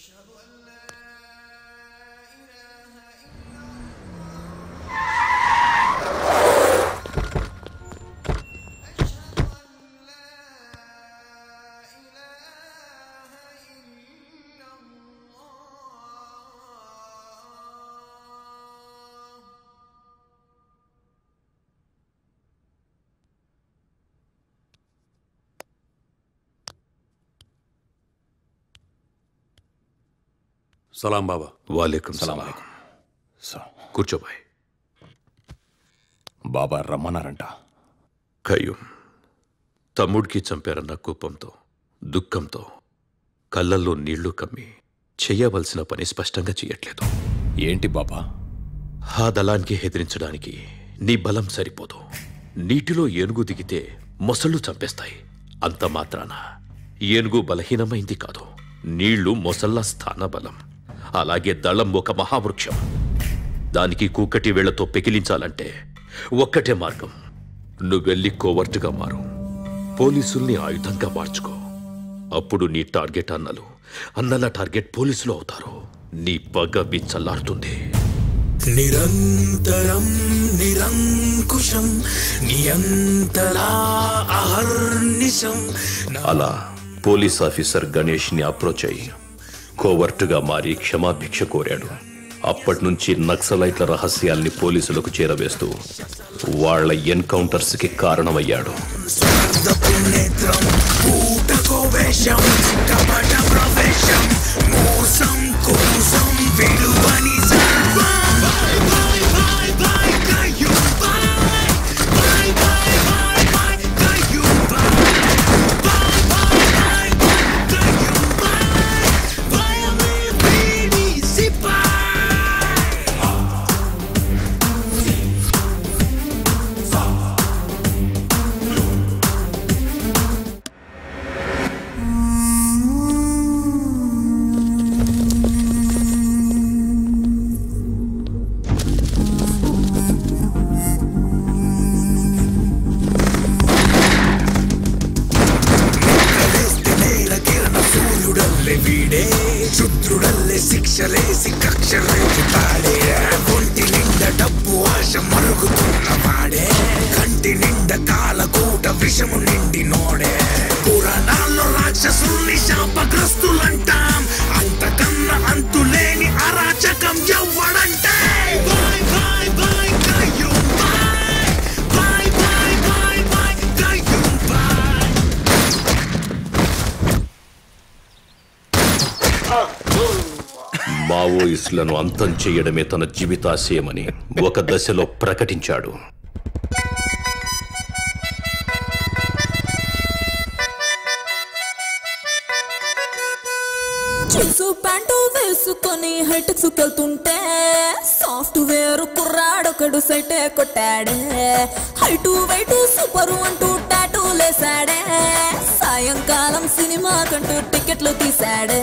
أشهد أن لا సలాం బాబా. వాలేకుం సలాం. So కూర్చోబాయ్ బాబా రమ్మన్నారంట. కయ్యూం తమ్ముడికి చంపారన్న కోపంతో దుఃఖంతో కళ్ళల్లో నీళ్ళు కమ్మి చెయ్యవలసిన పని స్పష్టంగా చెయ్యట్లేదు ఏంటి బాబా? ఆ దళానికి హెదిరించడానికి నీ బలం సరిపోదు. నీటిలో ఏనుగు దిగితే మొసళ్ళు చంపేస్తాయి. అంత మాత్రాన ఏనుగు బలహీనమైంది కాదు. నీళ్ళు మొసళ్ళ స్థాన బలం అలాగే దళం ఒక మహావృక్షం. దానికి కూకటి వేళ్ళతో పెకిలించాలంటే ఒక్కటే మార్గం. నువ్వెళ్ళి కోవర్టుగా మారు. పోలీసుల్ని ఆయుధంగా మార్చుకో. అప్పుడు నీ టార్గెట్ అన్నలు అన్నల టార్గెట్ పోలీసులు అవుతారు. నీ పగ చల్లారుతుంది నిరంతరం నిరంకుశం నియంతలా అహర్నిశం. అలా పోలీస్ ఆఫీసర్ గణేష్ని అప్రోచ్ అయ్యి కోవర్టుగా మారి క్షమాభిక్ష కోరాడు. అప్పటినుంచి నక్సలైట్ల రహస్యాల్ని పోలీసులకు చేరవేస్తూ వాళ్ళ ఎన్కౌంటర్స్కి కారణమయ్యాడు. ప్రవేశం కక్షలేసి కక్షలేసి తాడే ఒంటి నిండా డబ్బు ఆశ మరుగుతున్న వాడే. కంటి నిండా కాలకూట విషము నిండి నోడే. పురాణాల్లో రాక్షసుల్ని శాపగ్రస్తు మావోయిస్టులను అంతం చేయడమే తన జీవితాశయమని ఒక దశలో ప్రకటించాడు. జీన్స్ ప్యాంటు వేసుకొని హైటెక్స్ వెళ్తుంటే సాఫ్ట్వేర్ కుర్రాడొకడు సైటే కొట్టాడే. హైటు వైటు సూపరు అంటూ టాటూ లేసాడే సాయంకాలం సినిమా కంటూ టికెట్లు తీసాడే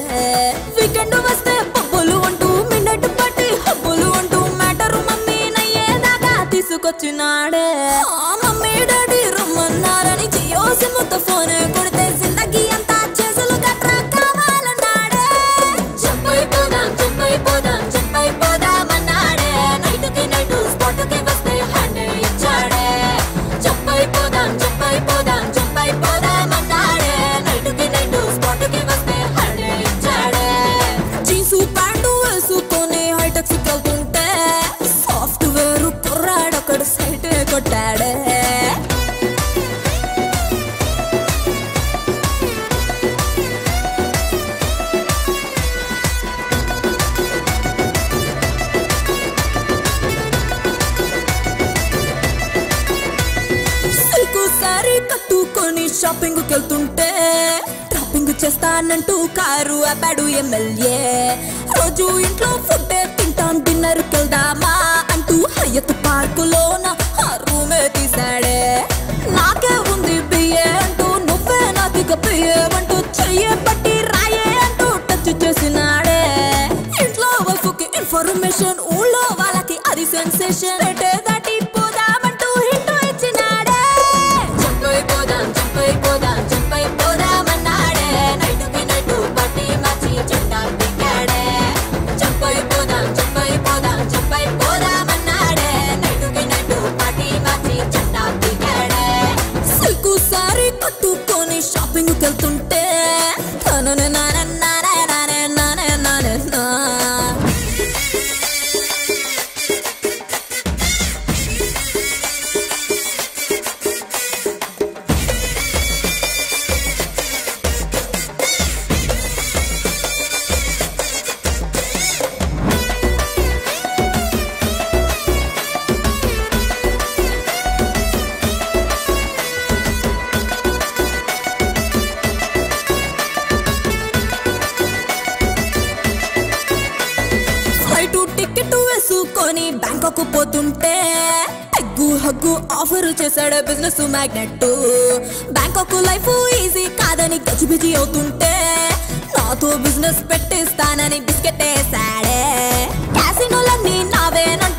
కట్టుకొని షాపింగ్ వెళ్తుంటే ట్రాపింగ్ చేస్తానంటూ కారు ఆపాడు ఎమ్మెల్యే రోజు ఇంట్లో ఫుడ్ తింటాం డిన్నర్ కెళ్దామా అంటూ హయత్ పార్కులోన ఆ రూమే తీసాడే నాకే ఉంది బియ్యే అంటూ నువ్వే నాకు ఇక పియ్యేమంటూ చెయ్యే పట్టి రాయే అంటూ టచ్ చేసినాడే. ఇంట్లో వస్తుకి ఇన్ఫర్మేషన్ పట్టుకొని పోతుంటే హగ్గు హగ్గు ఆఫర్ చేశాడు business magnet. Bangkok life easy కాదని గజిబిజి అవుతుంటే నాతో బిజినెస్ పెట్టిస్తానని బిస్కెట్ వేసాడే క్యాసినోలన్నీ నావేనంటూ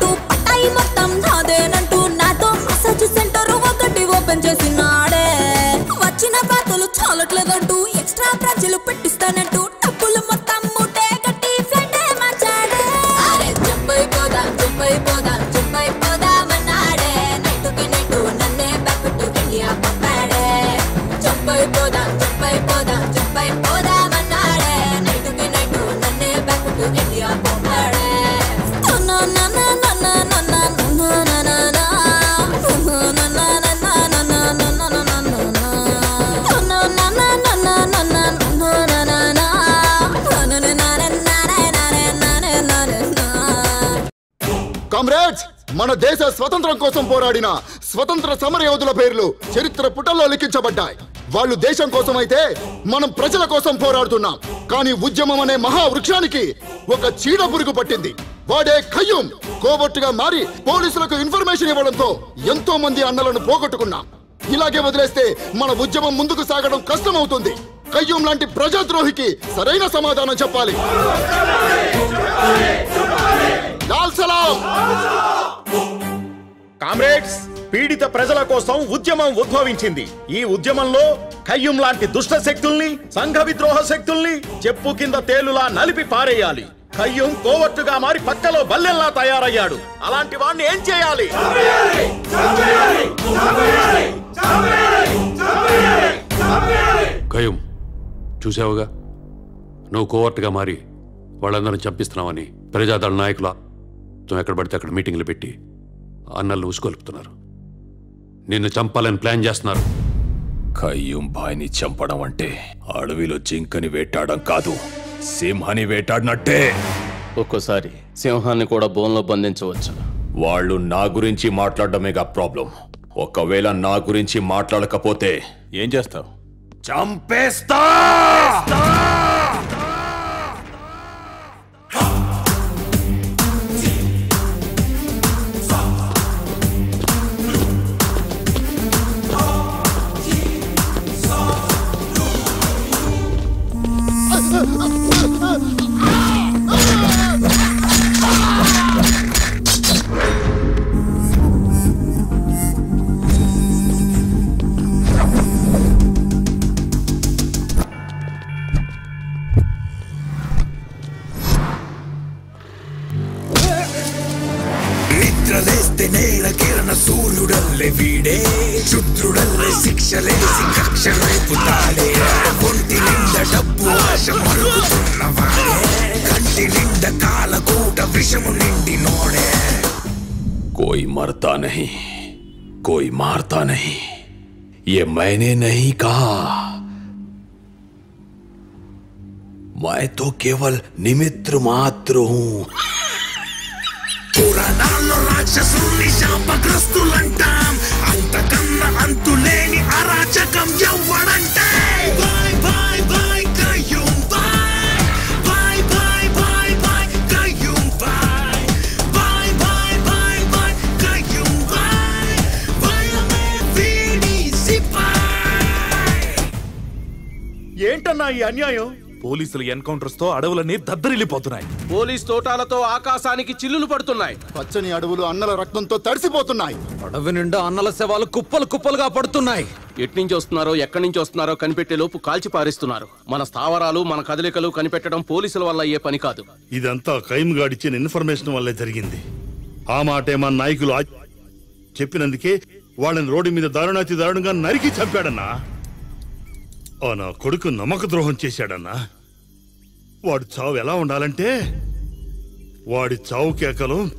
కామ్రేడ్స్ మన దేశ స్వతంత్రం కోసం పోరాడిన స్వతంత్ర సమర యోధుల పేర్లు చరిత్ర పుటల్లో లిఖించబడ్డాయి. వాళ్ళు దేశం కోసం అయితే మనం ప్రజల కోసం పోరాడుతున్నాం. కానీ ఉద్యమం అనే మహా వృక్షానికి ఒక చీడ పురుగు పట్టింది. వాడే ఖయ్యం కోబొట్టుగా మారి పోలీసులకు ఇన్ఫర్మేషన్ ఇవ్వడంతో ఎంతో మంది అన్నలను పోగొట్టుకున్నాం. ఇలాగే వదిలేస్తే మన ఉద్యమం ముందుకు సాగడం కష్టమవుతుంది. కయ్యూం లాంటి ప్రజాద్రోహికి సరైన సమాధానం చెప్పాలి. లాల్ సలాం కామ్రేడ్స్ పీడిత ప్రజల కోసం ఉద్యమం ఉద్భవించింది. ఈ ఉద్యమంలో కయ్యం లాంటి దుష్ట శక్తుల్ని సంఘ విద్రోహ శక్తుల్ని చెప్పు కింద తేలులా నలిపి పారేయాలి. కయ్యం కోవట్టుగా మారి పక్కలో బల్లెల్లా తయారయ్యాడు. అలాంటి వాణ్ణి ఏం చేయాలి? కయం చూసావుగా? నువ్వు కోవర్ట్గా మారి వాళ్ళందరిని చంపిస్తున్నావని ప్రజాదళ నాయకుల మొత్తం ఎక్కడ పడితే అక్కడ మీటింగ్లు పెట్టి అన్నలు ఉసుకొలుపుతున్నారు నిన్ను చంపాలని ప్లాన్ చేస్తున్నారు. ఖయ్యూం భాయ్ని చంపడం అంటే అడవిలో జింకని వేటాడడం కాదు సింహాన్ని వేటాడినట్టే. ఒక్కోసారి సింహాన్ని కూడా బోన్లో బంధించవచ్చు. వాళ్ళు నా గురించి మాట్లాడడమేగా ప్రాబ్లం ఒకవేళ నా గురించి మాట్లాడకపోతే ఏం చేస్తావు? చంపేస్తా! నేల కిరణ సూర్యుడల్లె వీడే. శుద్రుడల్లె శిక్షలేసి కక్షలేపు తాడే. ఒంటి నిండ డబ్బు ఆశ మరుగుతున్నవాడే కంటి నిండ కాలకూట విషము నిండి నోడే. कोई मरता नहीं कोई मारता नहीं ये मैंने नहीं कहा मैं तो केवल निमित्र मात्र हूं పురాణాల్లో రాక్షసుల్ని శాపగ్రస్తులంటాం. అంతకన్నా అంతులేని అరాచకం ఎవ్వడంటే ఏంటన్నా ఈ అన్యాయం? పోలీసుల ఎన్కౌంటర్స్తో అడవులన్నీ దద్దరిల్లిపోతున్నాయి. పోలీస్ తోటాలతో ఆకాశానికి చిల్లులు పడుతున్నాయి. పచ్చని అడవులు అన్నల రక్తంతో తడిసిపోతున్నాయి. అడవి నిండా అన్నల శవాలు కుప్పలు కుప్పలుగా పడుతున్నాయి. ఎట్నుంచి వస్తున్నారో ఎక్కడి నుంచి వస్తున్నారో కనిపెట్టే లోపు కాల్చి పారేస్తున్నారు. మన స్థావరాలు మన కదలికలు కనిపెట్టడం పోలీసుల వల్ల అయ్యే పని కాదు. ఇదంతా కైమ్ గాడిచ్చిన ఇన్ఫర్మేషన్ వల్లే జరిగింది. ఆ మాటే మా నాయకులు చెప్పినందుకే వాళ్ళని రోడ్డు మీద దారుణాతి దారుణంగా నరికి చంపాడన్నా. ఆ నా కొడుకు నమ్మక ద్రోహం చేశాడన్నా. వాడు చావు ఎలా ఉండాలంటే వాడి చావు కేకలు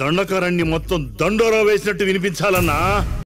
దండకారాన్ని మొత్తం దండోరా వేసినట్టు వినిపించాలన్నా.